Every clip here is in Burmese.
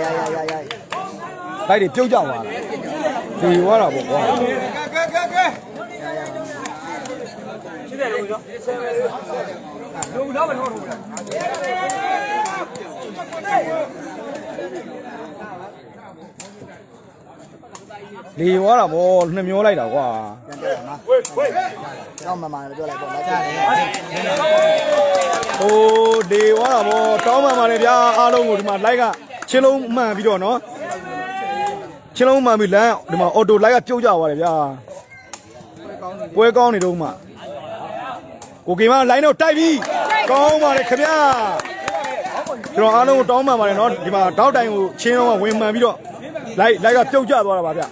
ရရရရလိုက်တွေပြုတ်ကြသွားတာဒီဝါတာပေါ့ကွာလေဝါတာပေါ့နှစ်မျောလိုက်တာကွာပြန်ပြောမှာတော့မမှန်ပြောလိုက်ပေါ့လာကြတယ်ဟိုလေဝါတာပေါ့တောင်းပန်ပါတယ်ဗျာအားလုံးကိုဒီမှာလိုက်က ချင်းလုံးမှန်ပြီးတော့နော်ချင်းလုံးမှန်ပြီးလမ်းဒီမှာအော်တိုလိုက်ကပြုတ်ကြသွားတယ်ဗျာပွဲကောင်းနေတော့မှကိုကေမလိုင်းတော့တိုက်ပြီကောင်းပါတယ်ခင်ဗျာကျွန်တော်အားလုံးကိုတောင်းပန်ပါတယ်နော်ဒီမှာတောက်တိုင်ကိုချင်းလုံးကဝင်မှန်ပြီးတော့လိုက်လိုက်ကပြုတ်ကျသွားတာပါဗျ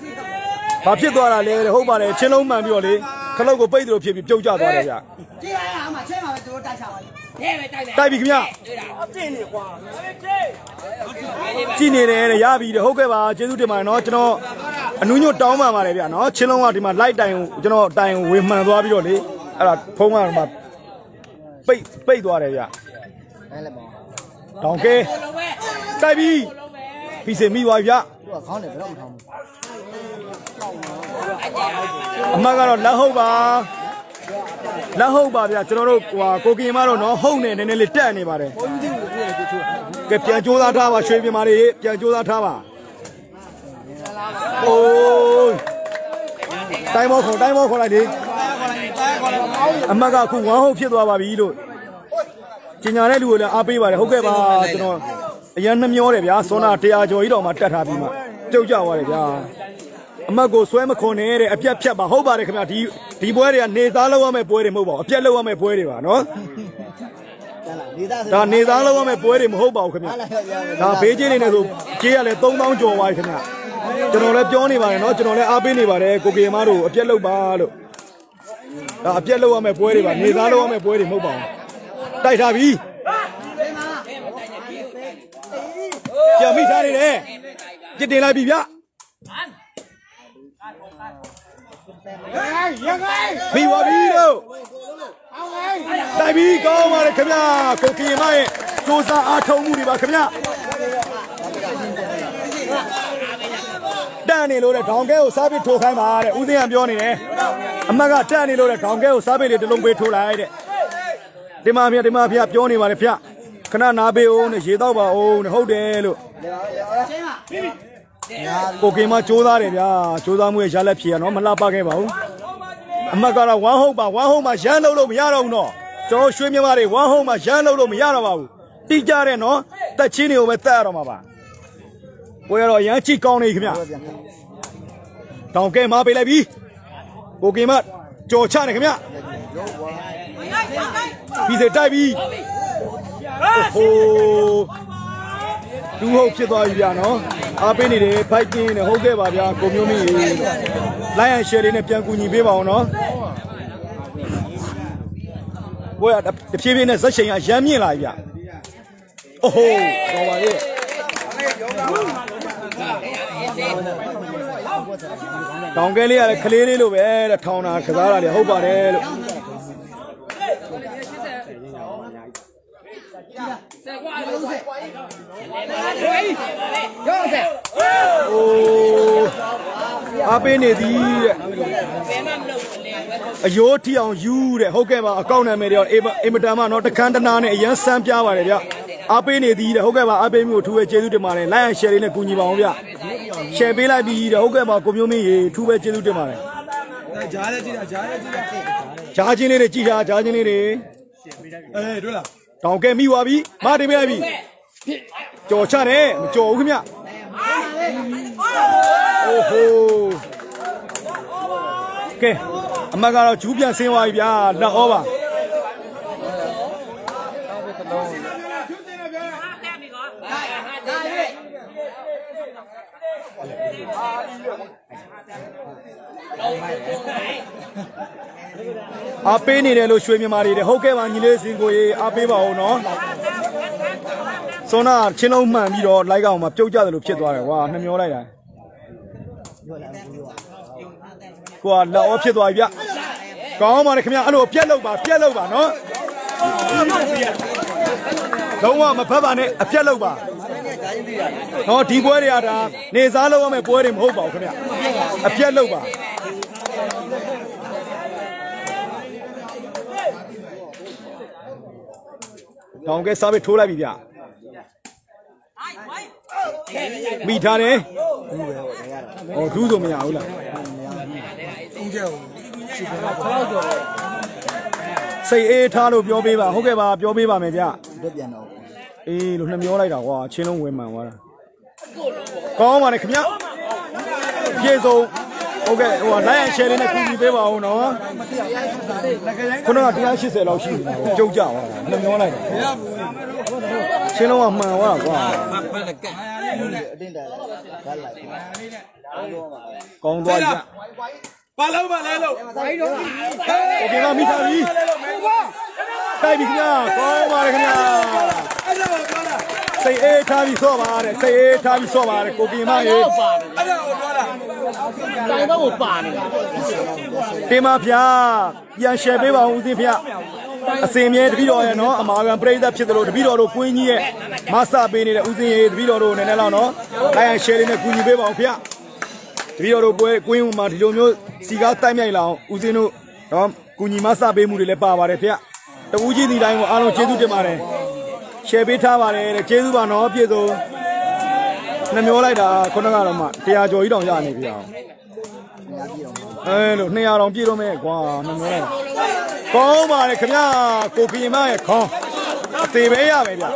ဘာဖြစ်သွားတာလဲတဲ့ဟုတ်ပါတယ်ချင်းလုံးမှန်ပြီးတော့လေခလုတ်ကိုပိတ်သလိုဖြစ်ပြီးပြုတ်ကျသွားတယ်ဗျကြည့်ရအောင်မချဲမှာပဲသူတို့တိုက်ချပါလိမ့် နဲပဲတိုက်တယ်တိုက်ပြီခင်ဗျကြည့်နေတယ်တဲ့ရပြီတဲ့ဟုတ်ကဲ့ပါကျေးဇူးတင်ပါတယ်နော်ကျွန်တော်အနူးညွတ်တောင်းပန်ပါတယ်ဗျာနော်ချင်းလုံးကဒီမှာလိုက်တိုင်ကိုကျွန်တော်တိုင်ကိုဝေမှန်သွားပြီးတော့လေအဲ့ဒါဖုံးကဒီမှာပိတ်ပိတ်သွားတယ်ဗျအဲလည်းပေါ့တောင်ကဲတိုက်ပြီပြီးစင်မိသွားပြီဗျသူကခေါင်းတယ်ဘယ်တော့မထောင်းဘူးအမကတော့လက်ဟုတ်ပါ လက်ဟုတ်ပါဗျာကျွန်တော်တို့ဟိုဟာကိုကင်မတော့နော်ဟုတ်နေနည်းနည်းလေးတက်နေပါတယ်ကဲပြန်ကြိုးစားထားပါရွှေပြမာတွေပြန်ကြိုးစားထားပါအိုးတိုင်းမောခေါ်တိုင်းမောခေါ်လိုက်လေအမကအခုဝမ်းဟုတ်ဖြစ်သွားပါပြီလို့ကျင်ညာတဲ့လူကိုလည်းအားပေးပါတယ်ဟုတ်ကဲ့ပါကျွန်တော်အရန်နှမျောတယ်ဗျာစောနာ100ကျော်ကြီးတော့မှတက်ထားပြီးမှပြုတ်ကြသွားတယ်ဗျာ အမတ်ကိုဆွဲမခွန်နဲ့တဲ့အပြတ်ဖြတ်ပါဟုတ်ပါတယ်ခင်ဗျာဒီဒီပွဲတွေကနေသားလောက်ရမယ့်ပွဲတွေမဟုတ်ပါဘူးအပြတ်လောက်ရမယ့်ပွဲတွေပါနော်ကျန်လာဒေသဒါနေသားလောက်ရမယ့်ပွဲတွေမဟုတ်ပါဘူးခင်ဗျာအားလည်းရရဒါဘေးချင်းနေနေဆိုကြေးရလဲ3000ကျော်သွားပြီခင်ဗျာကျွန်တော်လည်းပြောနေပါတယ်နော်ကျွန်တော်လည်းအားပေးနေပါတယ်ကိုကေမတို့အပြတ်လောက်ပါလို့ဒါအပြတ်လောက်ရမယ့်ပွဲတွေပါနေသားလောက်ရမယ့်ပွဲတွေမဟုတ်ပါဘူးတိုက်ထားပြီပြန်မိထားနေတယ်ပြစ်တင်လိုက်ပြီဗျ ပြီးပါပြီတို့တိုက်ပြီကောင်းပါလေခင်ဗျာကိုကေမရဲ့စူးစမ်းအားထုတ်မှုတွေပါခင်ဗျာတန်နေလို့တဲ့ခေါင်းကဲကိုစားပြီးထိုးခိုင်းပါတဲ့ဦးသိန်းကပြောနေတယ်အမတ်ကတန်နေလို့တဲ့ခေါင်းကဲကိုစားပြီးလေးတစ်လုံးပေးထိုးလိုက်တဲ့ဒီမှာဖေဒီမှာဖေပြောနေပါလေဖေခဏနာပေးအောင်နဲ့ရေတော့ပါအောင်နဲ့ဟုတ်တယ်လို့ချဲမှာ ကိုကင်မစူးစားတယ်ဗျာစူးစားမှုရဲ့ရလက်ဖြေရနော်မလှပခဲ့ပါဘူးအမတ်ကတော့ဝမ်းဟုတ်ပါဝမ်းဟုတ်မှရမ်းလို့လို့မရတော့ဘူးနော်ကျွန်တော်ရွှေမြမတွေဝမ်းဟုတ်မှရမ်းလို့လို့မရတော့ပါဘူးတိကြတဲ့နော်တက်ချင်းတွေကိုပဲတက်ရတော့မှာပါကိုရတော့ရမ်းချိကောင်းနေခင်ဗျပြန်ခါတောင်ကဲမပေးလိုက်ပြီကိုကင်မကြော်ချနေခင်ဗျပြီးစေတိုက်ပြီဟို လူဟုတ်ဖြစ်သွားပြီဗျာနော်အားပေးနေတယ်ဖိုက်ကင်းနဲ့ဟုတ်ကဲ့ပါဗျာကိုမျိုးမင်းလိုက်ရန်ရှယ်လေးနဲ့ပြန်ကူညီပေးပါအောင်နော်ဘိုးရတဖြည်းဖြည်းနဲ့ဇက်ချိန်ကရမ်းမြင့်လာပြီဗျအိုးဟိုတော်ပါရဲ့တောင်ကဲလေးကလည်းကလေးလေးလိုပဲတဲ့ထောင်းတာကစားတာလေဟုတ်ပါတယ်လို့ ရောင်းစေโอ้အပေးနေသည်တဲ့အယိုးထီအောင်ယူတဲ့ဟုတ်ကဲ့ပါအကောင့်နာမည်တွေအင်မတန်မှနော်တခန်းတနာနဲ့အရန်စမ်းပြပါတယ်ဗျအပေးနေသည်တဲ့ဟုတ်ကဲ့ပါအပေးမျိုးထူပဲကျေးဇူးတင်ပါတယ်လိုက်ရရှယ်လေးနဲ့ကူညီပါအောင်ဗျရှယ်ပေးလိုက်ပြီတဲ့ဟုတ်ကဲ့ပါကိုမျိုးမင်းရေထူပဲကျေးဇူးတင်ပါတယ်ဂျားလေးကြည့်တာဂျားလေးကြည့်တာဂျားချင်းလေးတွေကြည့်တာဂျားချင်းလေးတွေရှယ်ပေးလိုက်ပြီအဲတို့လား တောင်ကဲမိသွားပြီမတင်ပေးလိုက်ပြီကြော်ချတယ်မကြော်ဘူးခင်ဗျအိုးဟိုကဲအမတ်ကတော့ဂျူးပြန်ဆင်းသွားပြီဗျာလက်ဩပါအား ပေးနေတယ်လို့ရွှေမြန်မာတွေတဲ့ဟုတ်ကဲ့ပါညီလေးစင်ကိုရေအားပေးပါဦးနော်စောနာချင်းလုံးမှန်ပြီးတော့လိုက်ကောင်မှာပြုတ်ကြတယ်လို့ဖြစ်သွားတယ်ကွာနှမျောလိုက်တာကိုကလက်ဩဖြစ်သွားပြီဗျကောင်းပါလေခင်ဗျအဲ့လိုပြက်လောက်ပါပြက်လောက်ပါနော်လုံးဝမဖက်ပါနဲ့အပြက်လောက်ပါနော်ဒီပွဲတွေကဒါနေစားလုပ်ရမယ့်ပွဲတွေမဟုတ်ပါဘူးခင်ဗျအပြက်လုပ်ပါ တောင်ကဲစားပြီးထိုးလိုက်ပြီဗျမိထားတယ်ဟောဒူးဆိုမရဘူးလားစိတ်အေးထားလို့ပြောပေးပါဟုတ်ကဲ့ပါပြောပေးပါမယ်ဗျတက်ပြန်တော့အေးလို့နှမျောလိုက်တာကွာချင်းလုံးဝဲမှန်သွားတာကောင်းပါနဲ့ခင်ဗျပြေဆုံး ဟုတ်ကဲ့ဟိုလိုက်ရန် share လေးနဲ့ကူညီပေးပါဦးနော်ခုနက180လောက်ရှိနေတာကိုကြုတ်ကြသွားတာနှမျောလိုက်တာချင်းလုံးကမှန်သွားတာကွာ အတင်းတယ်ဓာတ်လိုက် ကောင်းသွားပြီ ဘာလို့ဘာလဲလို့ โอเคပါမိသားပြီတိုက်ပြီခင်ဗျကောင်းပါလေခင်ဗျ အဲ့ဒါကိုပြောတာ စိတ်အေးထားပြီးဆော့ပါတဲ့စိတ်အေးထားပြီးဆော့ပါတဲ့ကိုကင်မရေ အဲ့ဒါကိုပြောတာ တာ တိုင်းတော့ကိုပါနေတယ်တင်ပါဗျာပြန် share ပေးပါဦးဦးစင်းဗျာအစင်မြဲတပည့်တော်ရဲ့နော်အမာခံပရိသတ်ဖြစ်တယ်လို့တပည့်တော်တို့ကွင်းကြီးရဲ့မဆပေးနေတဲ့ဦးစင်းရေတပည့်တော်တို့နည်းနည်းလောက်နော်လိုက်ရန် share လေးနဲ့ကူညီပေးပါဦးဗျာတပည့်တော်တို့ပွဲကွင်းမှာဒီလိုမျိုးစီကားတိုက်မြိုက်လာအောင်ဦးစင်းတို့နော်ကူညီမဆပေးမှုတွေလည်းပါပါတယ်ဗျာတဦးချင်းဒီတိုင်းကိုအားလုံးကျေးဇူးတင်ပါတယ် share ပေးထားပါတယ်တဲ့ကျေးဇူးပါနော်ပြည့်စုံ နှမျောလိုက်တာခုနကတော့မှ100ကျော်ကြီးတောင်ရနေပြီအောင်ညာပြီးတော့အဲလို့200တောင်ပြည့်တော့မဲ့ကွာနှမျောလိုက်တာကောင်းပါလေခင်ဗျာကိုကင်မရဲ့ခေါင်းအသေးပဲရမယ်ဗျ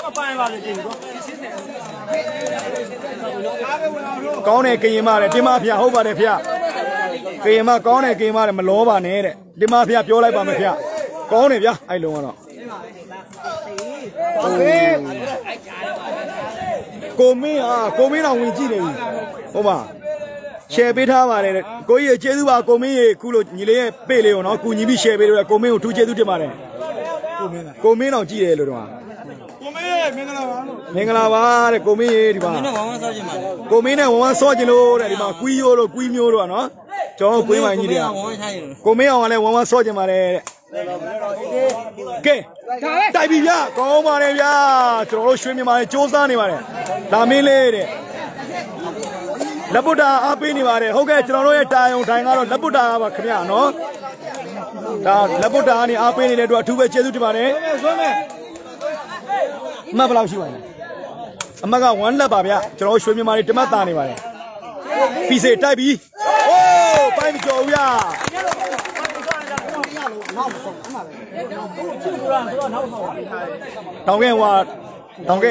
ကောင်းတယ်ကရင်မတဲ့တင်မဖျာဟုတ်ပါတယ်ဖျာကရင်မကောင်းတယ်ကရင်မတဲ့မလောပါနဲ့တဲ့တင်မဖျာပြောလိုက်ပါမယ်ဖျာကောင်းတယ်ဗျာအဲ့လုံးကတော့ ကိုမင်းဟာကိုမင်းတော်ဝင်ကြည့်နေပြီဟုတ်ပါ share ပေးထားပါတယ်တဲ့ကိုကြီးရေကျေးဇူးပါကိုမင်းရေခုလိုညီလေးရဲ့ပေ့လေးကိုနော်ကူညီပြီး share ပေးလို့ရကိုမင်းကိုထူးကျေးဇူးတင်ပါတယ်ကိုမင်းတော်ကြည့်တယ်လို့တော့ကိုမေးမင်္ဂလာပါလို့မင်္ဂလာပါတဲ့ကိုမင်းရေဒီမှာကိုမင်းနဲ့ဝမ်းဝမ်းဆော့ကျင်လို့တဲ့ဒီမှာကွီးရိုးတို့ကွီးမျိုးတို့ကနော်ကျွန်တော်ကွင်းမိုင်းကြီးတွေကကိုမင်းအောင်ကလည်းဝမ်းဝမ်းဆော့ကျင်ပါတယ်တဲ့ ကဲတိုက်ပြီဗျကောင်းပါတယ်ဗျကျွန်တော်တို့ရွှေမြန်မာလေးစူးစမ်းနေပါတယ်ဒါမင်းလေးတဲ့လက်ပုတ္တာအားပေးနေပါတယ်ဟုတ်ကဲ့ကျွန်တော်တို့ရဲ့တာယုံထိုင်ကတော့လက်ပုတ္တာပါခင်ဗျာနော်ဒါလက်ပုတ္တာကနေအားပေးနေတဲ့အတွက်အထူးပဲကျေးဇူးတင်ပါတယ်ဆွဲမယ်အမှတ်ဘယ်လောက်ရှိပါလဲအမှတ်က1လက်ပါဗျကျွန်တော်ရွှေမြန်မာတွေတမတ်တာနေပါတယ်ပီစေတိုက်ပြီအိုးပိုင်းမကျော်ဘူးဗျ တောင်ကဲဟွာတောင်ကဲ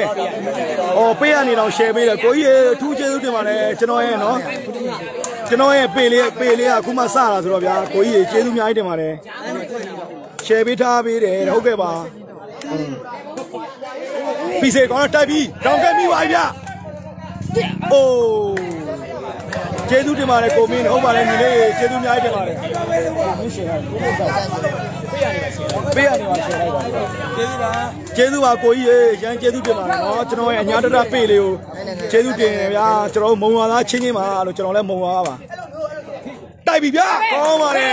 အော်ပေးရနေတော့ share ပေးတယ်ကိုကြီးရေအထူးကျေးဇူးတင်ပါတယ်ကျွန်တော်ရဲ့နော်ကျွန်တော်ရဲ့ပေလေးပေလေးကအခုမှစတာဆိုတော့ဗျာကိုကြီးရေကျေးဇူးအများကြီးတင်ပါတယ် share ပေးထားပေးတယ်ဟုတ်ကဲ့ပါပြီးစေကောင်းတိုက်ပြီးတောင်ကဲမိပါဗျာ အိုးကျေးဇူးတင်ပါတယ်ကိုမင်းဟုတ်ပါတယ်ညီလေးကျေးဇူးအများကြီးတင်ပါတယ်မင်းရှင်ရတယ်ပေးရနေပါရှင်လိုက်ပါကျေးဇူးပါကျေးဇူးပါကိုကြီးရေရန်ကျေးဇူးတင်ပါတယ်နော်ကျွန်တော်ရဲ့အညာတရပေးလေးကိုကျေးဇူးတင်တယ်ဗျာကျွန်တော်မုံဝါသားချင်းချင်းပါလို့ကျွန်တော်လည်းမုံဝါပါတိုက်ပြီဗျာကောင်းပါတယ်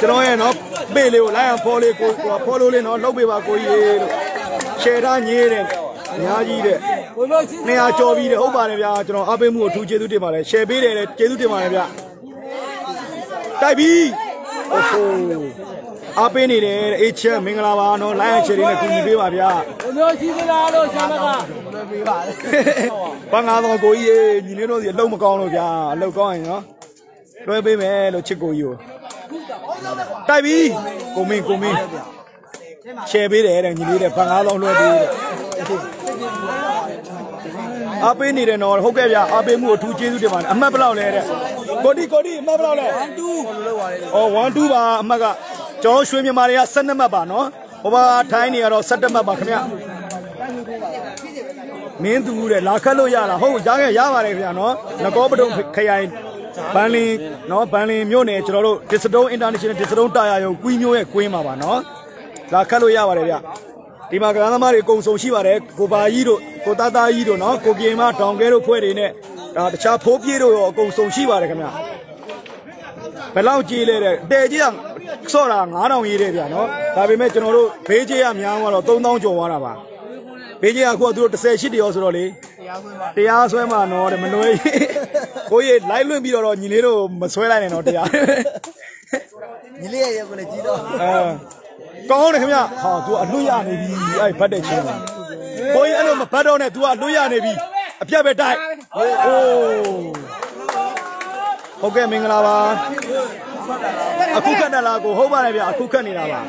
ကျွန်တော်ရဲ့နော်ပေးလေးကိုလိုက်အောင်ဖော်လေးကိုဖော်လို့လေးနော်လှုပ်ပေးပါကိုကြီးရေလို့ရှယ်ထားညေးတယ်အများကြီးတဲ့နေရာကြော်ပြီးတယ်ဟုတ်ပါတယ်ဗျာကျွန်တော်အားပေးမှုကိုထူးကျေးဇူးတင်ပါတယ်ရှယ်ပေးတယ်ကျေးဇူးတင်ပါတယ်ဗျာတိုက်ပြီအိုးဟိုအားပေးနေတယ်အေးချက်မင်္ဂလာပါနော်လိုက်အောင်ရှယ်လေးနဲ့ကူညီပေးပါဗျာဘယ်လိုရှိသလားလို့ဆရာမကဘာငါတော့ကိုကြီးရေညီလေးတို့စီအလုံးမကောင်းလို့ဗျာအလုံးကောင်းရင်နော် လွှဲပေးမယ်လို့ချစ်ကိုကြီးကိုတိုက်ပြီကိုမင်းကိုမင်းရှယ်ပေးတယ်တဲ့ညီလေးတဲ့ဘာငါတော့လွှဲပေးတဲ့အားပေးနေတယ်နော်ဟုတ်ကဲ့ဗျာအားပေးမှုကိုထူးကျေးဇူးတင်ပါတယ်အမှတ်ဘယ်လောက်လဲတဲ့ကိုတီကိုတီအမှတ်ဘယ်လောက်လဲ1 2အော်1 2ပါအမှတ်ကကျွန်တော်ရွှေမြန်မာတွေက12မှတ်ပါနော်ဟိုဘာထိုင်းနေရတော့17မှတ်ပါခင်ဗျမင်းသူတဲ့လာခတ်လို့ရတာဟုတ်ရခဲ့ရပါတယ်ခင်ဗျာနော်ငကောပတုံခရိုင် ဘန်လင်နော်ဘန်လင်မြို့နယ်ကျွန်တော်တို့ Disdome International Disdome တာယာယုံကွီးမျိုးရဲ့ကွင်းမှာပါနော်လာခတ်လို့ရပါတယ်ဗျဒီမှာကရန်သမားတွေအကုန်စုံရှိပါတယ်ကိုပါကြီးတို့ကိုသားသားကြီးတို့နော်ကိုကင်မဒေါင်ကဲတို့ဖွဲ့တွေနဲ့ဒါတခြားဖိုးပြေးတို့ရောအကုန်စုံရှိပါတယ်ခင်ဗျာဘယ်လောက်ကြည်လဲတဲ့တဲကြီးကဆော့တာ9000ရေးတယ်ဗျာနော်ဒါပေမဲ့ကျွန်တော်တို့ဘေးကျေးရများတော့3000ကျော်သွားတာပါဘေးကျေးကအခုကသူတို့18တရောဆိုတော့လေ တရားဆွဲမှာနော်တဲ့မလွယ်ကိုကြီးလိုက်လွင့်ပြီးတော့ညီလေးတို့မဆွဲလိုက်နဲ့နော်တရားညီလေးရဲ့ကိုလည်းကြီးတော့အဲကောင်းတယ်ခင်ဗျဟာ तू အလွတ်ရနေပြီအဲ့ဘတ်တဲ့ချင်းကိုကြီးအဲ့လိုမဘတ်တော့နဲ့ तू အလွတ်ရနေပြီအပြတ်ပဲတိုက်ဟိုးဟုတ်ကဲ့မင်္ဂလာပါအခုခတ်တယ်လားကိုဟုတ်ပါတယ်ဗျအခုခတ်နေတာပါ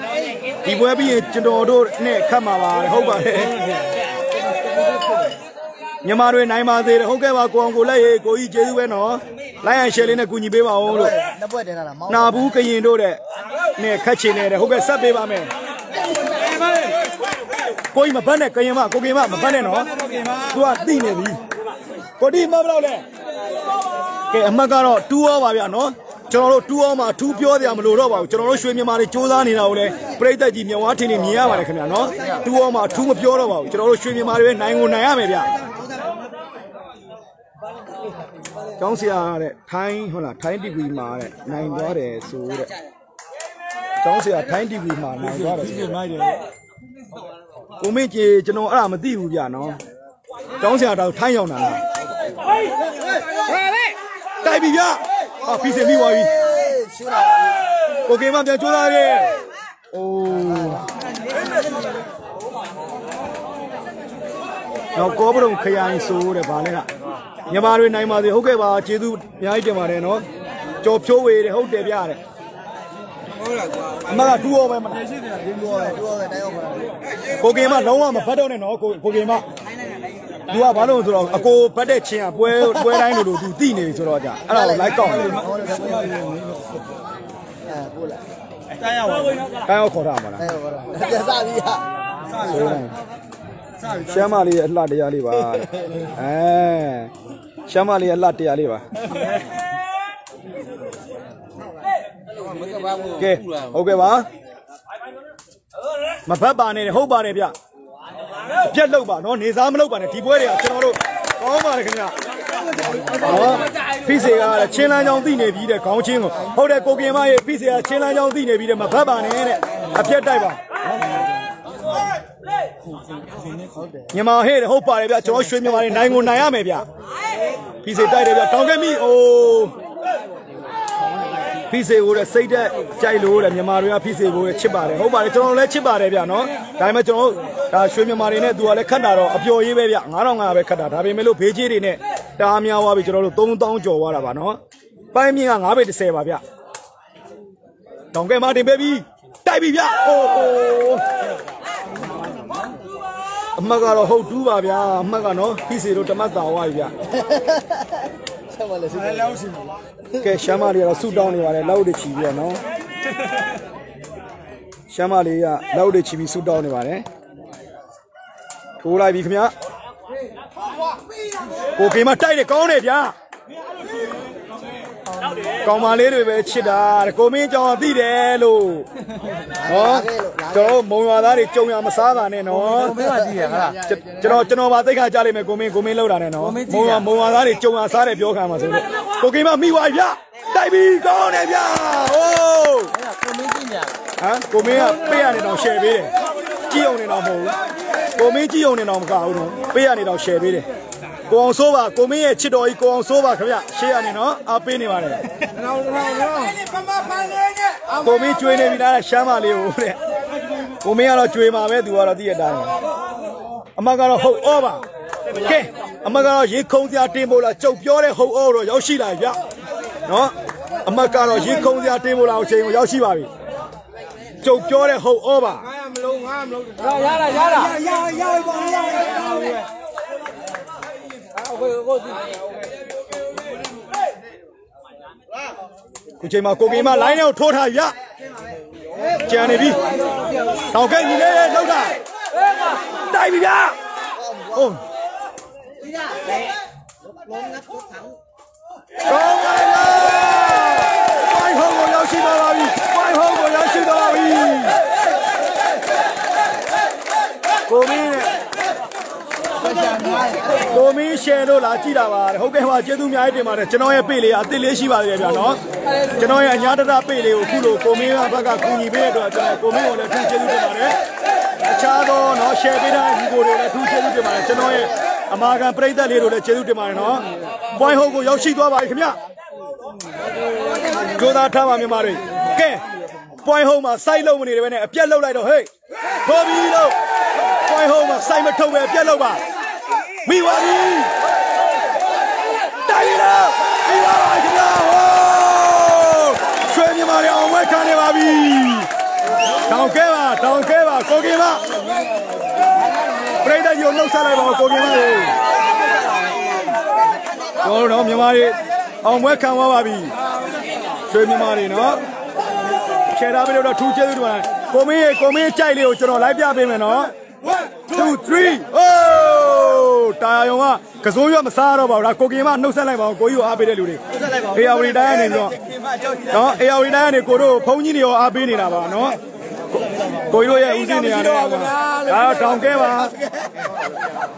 ဒီပွဲပြီးရင်ကျွန်တော်တို့နဲ့ခတ်မှာပါဟုတ်ပါတယ် မြန်မာတွေနိုင်ပါသေးတယ်ဟုတ်ကဲ့ပါကိုအောင်ကိုလက်ရေးကိုကြီးကျေးဇူးပဲနော်လိုက်ရန်ရှယ်လေးနဲ့ကူညီပေးပါဦးလို့နှစ်ပွဲတင်လာတာမောင်းနာဘူးကရင်တို့တဲ့နဲ့ခတ်ချင်နေတယ်ဟုတ်ကဲ့ဆက်ပေးပါမယ်ကိုကြီးမဘတ်နဲ့ကရင်မကိုကင်မမဘတ်နဲ့နော်သူကသိနေပြီကိုဒီမဘလောက်လဲကဲအမတ်ကတော့2 hour ပါဗျာနော်ကျွန်တော်တို့2 hour မှာအထူးပြောစရာမလိုတော့ပါဘူးကျွန်တော်တို့ရွှေမြန်မာတွေစူးစမ်းနေတာကိုလည်းပြိသက်ကြီးမြဝထင်းနေမြင်ရပါတယ်ခင်ဗျာနော်2 hour မှာအထူးမပြောတော့ပါဘူးကျွန်တော်တို့ရွှေမြန်မာတွေပဲနိုင်ကိုနိုင်ရမယ်ဗျာ ကျောင်းဆရာတဲ့ထိုင်းဟုတ်လားထိုင်းတီဗီမှာတဲ့နိုင်သွားတယ်ဆိုတဲ့ကျောင်းဆရာထိုင်းတီဗီမှာနိုင်သွားတယ်ဆိုနိုင်တယ်ကိုမင်းကြီးကျွန်တော်အဲ့ဒါမသိဘူးဗျာနော်ကျောင်းဆရာတော့ထိုင်းရောက်တာလားတိုက်ပြီဗျာဟာပြီးစင်ပြီးသွားပြီရှူတာကိုကေမပြန်ကြိုးစားရဲအိုးတော့ကောဘရုံခရိုင်ဆိုတဲ့ဗာလဲက မြန်မာတွေနိုင်ပါသေးဟုတ်ကဲ့ပါကျေးဇူးအများကြီးတင်ပါတယ်နော်ကြော်ဖြိုးဝေတယ်ဟုတ်တယ်ဗျတဲ့ဟုတ်လားကွာအမကတူရောပဲမလားဒီလိုပဲတူတော့တိုင်းအောင်ပါကိုကေမလုံးဝမဖတ်တော့နဲ့နော်ကိုကိုကေမ तू ကဘာလို့ဆိုတော့အကိုဖတ်တဲ့ချင်းကပွဲပွဲတိုင်းလို့လို့ तू သိနေပြီဆိုတော့ကြာအဲ့ဒါကိုလိုက်ကောက်တယ်ဟောတယ်အဲကိုလာတိုင်းရပါဘူးတိုင်းအောင်ခေါ်တာမလားအဲဟောတာပြန်စားပြီဟာဆိုရင် ရှမ်းမလေးရဲ့အလှတရားလေးပါအဲရှမ်းမလေးရဲ့အလှတရားလေးပါကဲဟုတ်ကဲ့ပါမဖတ်ပါနဲ့ဟုတ်ပါတယ်ဗျပြက်လောက်ပါနော်နေစားမလောက်ပါနဲ့ဒီပွဲတွေကကျွန်တော်တို့ကောင်းပါတယ်ခင်ဗျနော်ဖိစေကလည်းချင်းလန်းချောင်းသိနေပြီတဲ့ခေါင်းချင်းကိုဟုတ်တယ်ကိုကင်မရဲ့ဖိစေကချင်းလန်းချောင်းသိနေပြီတဲ့မဖတ်ပါနဲ့တဲ့အပြက်တိုက်ပါ မြန်မာဟဲ့တဲ့ဟုတ်ပါတယ်ဗျကျွန်တော်ရွှေမြန်မာတွေနိုင်ကိုနိုင်ရမယ်ဗျဖိစေတိုက်တယ်ဗျတောင်းခဲ့မိအိုးဖိစေကိုတဲ့စိတ်သက်ကြိုက်လို့တဲ့မြန်မာတွေကဖိစေကိုချစ်ပါတယ်ဟုတ်ပါတယ်ကျွန်တော်လည်းချစ်ပါတယ်ဗျနော်ဒါပေမဲ့ကျွန်တော်ဒါရွှေမြန်မာတွေနဲ့သူကလည်းခတ်တာတော့အပျော်ရေးပဲဗျ9500ပဲခတ်တာဒါပေမဲ့လို့ဘေးကြီးတွေနဲ့တအားများသွားပြီကျွန်တော်တို့3000ကျော်သွားတာပါနော်ပိုင်းမြင့်က9ပဲ30ပါဗျတောင်ကဲမတင်ပေးပြီတိုက်ပြီဗျအိုး အိုးအမကတော့ဟုတ်တူးပါဗျာအမကနော်ဖိစေတို့တမတ်တာဝါပြီဗျဆက်မလဲစစ်လဲလောက်စီပါကဲရှမ်းမလေးကတော့ဆူတောင်းနေပါတယ်လောက်တွေချီပြီးတော့နော်ရှမ်းမလေးကလောက်တွေချီပြီးဆူတောင်းနေပါတယ်ထိုးလိုက်ပြီခင်ဗျကိုကေမတိုက်တယ်ကောင်းတယ်ဗျာကောင်မလေးတွေပဲချစ်တာတဲ့ကိုမင်းကြောင်သိတယ်လို့နော် ကျွန်တော်မုံရွာသားတွေကြုံရမစားတာနဲ့နော်မင်းကကြည့်ရခလားကျွန်တော်ကျွန်တော်ဗာသိခါကြလိမ့်မယ်ကိုမင်းကိုမင်းလောက်တာနဲ့နော်မုံရွာမုံရွာသားတွေကြုံရစားတယ်ပြောခံမှာဆိုလို့ကိုကေမမိသွားပြီဗျတိုက်ပြီကောင်းတယ်ဗျဟိုးကိုမင်းကြည့်ညာဟမ်ကိုမင်းကပေးရနေတော့ share ပေးတယ်ကြည့်အောင်နေတော့မဟုတ်ဘူးကိုမင်းကြည့်အောင်နေတော့မကဘူးနော်ပေးရနေတော့ share ပေးတယ်ကိုအောင်စိုးပါကိုမင်းရဲ့ချစ်တော်ကြီးကိုအောင်စိုးပါခင်ဗျရှေ့ရနေနော်အားပေးနေပါတယ်တော့တော့တော့ပမပန်းလေးနဲ့ကိုမင်းကျွေးနေပြီလားရှမ်းပါလေးကိုတဲ့ ကိုမင်းကတော့ကျွေးမှာပဲသူကတော့သိရတဲ့အတိုင်းအမကတော့ဟုတ်ဩပါကဲအမကတော့ရေခုံစရာတင်ဖို့လားကြုတ်ပြောတဲ့ဟုတ်ဩတော့ရောက်ရှိလာပြီဗျနော်အမကတော့ရေခုံစရာတင်ဖို့လားအချိန်ကိုရောက်ရှိပါပြီကြုတ်ပြောတဲ့ဟုတ်ဩပါငါမလုံးငါမလုံးရရရရရရရပါရရရအော်ကိုကိုဒီခုချိန်မှာကိုကင်မလိုင်းထဲကိုထိုးထားပြီဗျကြံနေပြီ တောက်ကဲညီလေးလောက်တာတိုက်ပြီဗျဟုတ်ကောင်းပါလားဝိုင်းဟုတ်ကိုရောက်ရှိသွားပါပြီဝိုင်းဟုတ်ကိုရောက်ရှိသွားပါပြီကိုမင်းနဲ့ ကိုမင်းရှယ်တို့လာကြည့်တာပါဟုတ်ကဲ့ပါကျေးဇူးများကြီးတင်ပါတယ်ကျွန်တော်ရဲ့ပေ့လေးကအသစ်လေးရှိပါသေးတယ်ဗျာနော်ကျွန်တော်ရဲ့အညာတရပေ့လေးကိုအခုလိုကိုမင်းကဘက်ကကူညီပေးတဲ့အတွက်ကျွန်တော်ကိုမင်းကိုလည်းထူးကျေးဇူးတင်ပါတယ်အခြားသောနော်ရှယ်ပေးတဲ့ဒီကိုတွေလည်းထူးကျေးဇူးတင်ပါတယ်ကျွန်တော်ရဲ့အမာခံပြည်သက်လေးတို့လည်းကျေးဇူးတင်ပါတယ်နော် point ဟုတ်ကိုရောက်ရှိသွားပါပြီခင်ဗျကြိုးစားထားပါမြန်မာတွေကဲ point ဟုတ်မှာ site လုံးမနေတယ်ပဲနဲ့အပြက်လောက်လိုက်တော့ဟေးထိုးပြီးလို့ point ဟုတ်မှာ site မထုတ်ပဲအပြက်လောက်ပါ မိပါပြီတိုင်းရမိပါပါခင်ဗျာဟိုးရွှေမြန်မာတွေအောင်ဝဲခံနေပါပြီတောင်ကဲပါတောင်ကဲပါကိုကင်ပါပရိသတ်ကြီးကိုနှုတ်ဆက်လိုက်ပါဦးကိုကင်ပါလေကျွန်တော်တို့တော့မြန်မာတွေအောင်ဝဲခံသွားပါပြီရွှေမြန်မာတွေနော်ချေတာပြီးတော့ထူးကျေးဇူးတင်ပါတယ်ကိုမင်းရေကိုမင်းကြိုက်လေးကိုကျွန်တော်လိုက်ပြပေးမယ်နော်1 2 3 oh တာယုံကကစိုးရွက်မစားတော့ပါဘူးဒါကိုကင်မနှုတ်ဆက်လိုက်ပါဦးကိုကြီးကိုအားပေးတဲ့လူတွေအေယာဝရီတိုင်းကနေပြီးတော့နော်အေယာဝရီတိုင်းကနေကိုတို့ဖုန်းကြီးတွေရောအားပေးနေတာပါနော်ကိုကြီးတို့ရဲ့ဦးစီးနေရတယ်ဒါတော့တောင်ကဲပါ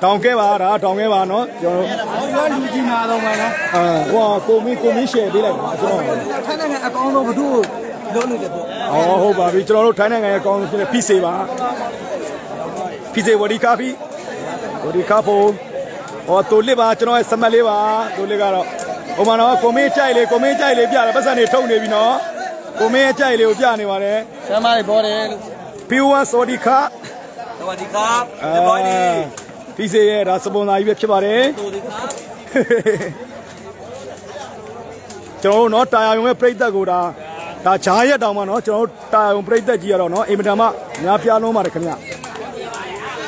တောင်ကဲပါဒါတောင်ကဲပါနော်ကျွန်တော်ဘုရားလူကြီးနာတော့မယ်နော်အာဟိုကိုမင်းကိုမင်းရှယ်ပေးလိုက်ပါကျွန်တော်ထိုင်းနိုင်ငံအကောင်းဆုံးဘသူ့ကိုလုံးနေတယ်ပေါ့อ๋อဟုတ်ပါပြီကျွန်တော်တို့ထိုင်းနိုင်ငံရဲ့အကောင်းဆုံးဖြစ်တဲ့ဖိစေပါဖိစေဝဒီကာဖီ ဝဒီကာဖိုဟောတူလစ်ပါကျွန်တော်ရဲ့စမတ်လေးပါတူလစ်ကတော့ဟိုမှာတော့ကိုမင်းကြိုက်လေကိုမင်းကြိုက်လေပြတယ်ပတ်စံနေထုတ်နေပြီနော်ကိုမင်းရဲ့ကြိုက်လေကိုပြနေပါတယ် ဆမ်းမတွေပေါ်တယ်လို့ ဖီဝါဆိုဒီကာ စวัสดีครับ ဖိစေရဲ့ဒါစပွန်ဆာကြီးပဲဖြစ်ပါတယ် สวัสดีครับ ကျွန်တော်တို့နော်တာယာယုံရဲ့ပြိသက်ကိုဒါဒါဂျားရက်တောင်မှနော်ကျွန်တော်တို့တာယာယုံပြိသက်ကြီးရတော့နော်အင်မတန်မှများပြားလုံးပါတယ်ခင်ဗျ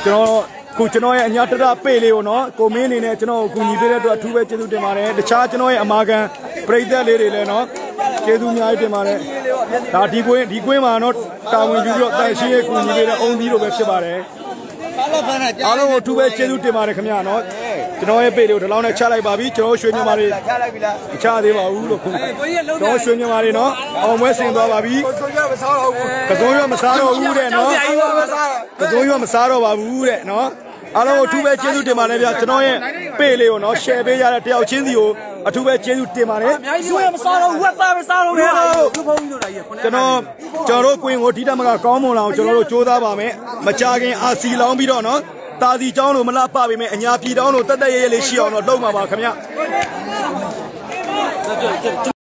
ကျွန်တော် ခုကျွန်တော်ရဲ့အညာတရပေလေးကိုနော်ကိုမင်းအနေနဲ့ကျွန်တော်ကိုကူညီပေးတဲ့အတွက်အထူးပဲကျေးဇူးတင်ပါတယ်တခြားကျွန်တော်ရဲ့အမာခံပြိသက်လေးတွေလည်းနော်ကျေးဇူးအများကြီးတင်ပါတယ်ဒါဒီကွင်းဒီကွင်းမှာနော်တာဝန်ယူပြီးတော့တန်ရှင်းရဲ့ကူညီပေးတဲ့အုံသီးလိုပဲဖြစ်ပါတယ်အားလုံးဖန်တာကြားအားလုံးကိုအထူးပဲကျေးဇူးတင်ပါတယ်ခင်ဗျနော်ကျွန်တော်ရဲ့ပေလေးကိုဒီလောက်နဲ့ချလိုက်ပါပြီကျွန်တော်ရွှေမြန်မာတွေချလိုက်ပြီလားမချသေးပါဘူးလို့ခုကိုကြီးလုံးတော့ရွှေမြန်မာတွေနော်အောင်ပွဲဆင်သွားပါပြီဆိုကြမစားတော့ဘူးကစုံရွက်မစားတော့ဘူးတဲ့နော်ကြာကြီးပါမစားကစုံရွက်မစားတော့ပါဘူးတဲ့နော် အားလုံးကိုအထူးပဲကျေးဇူးတင်ပါတယ်ဗျာကျွန်တော်ရဲ့ပေလေးကိုနော် share ပေးရတဲ့တယောက်ချင်းစီကိုအထူးပဲကျေးဇူးတင်ပါတယ်ဆွေးမစားတော့ဝက်သားမစားတော့ဘူးသူဖုန်းကြီးတို့လာကြီးခုနကျွန်တော်ကျွန်တော်တို့ကွင်းကိုဒီတက်မကကောင်းမွန်လာအောင်ကျွန်တော်တို့စူးစမ်းပါမယ်မကြခင်အာစီလောင်းပြီးတော့နော်တာစီကျောင်းတို့မလားပပေမဲ့အညာပြည်တောင်းတို့တက်တက်ရဲရဲလေးရှိအောင်တော့လုပ်မှာပါခင်ဗျ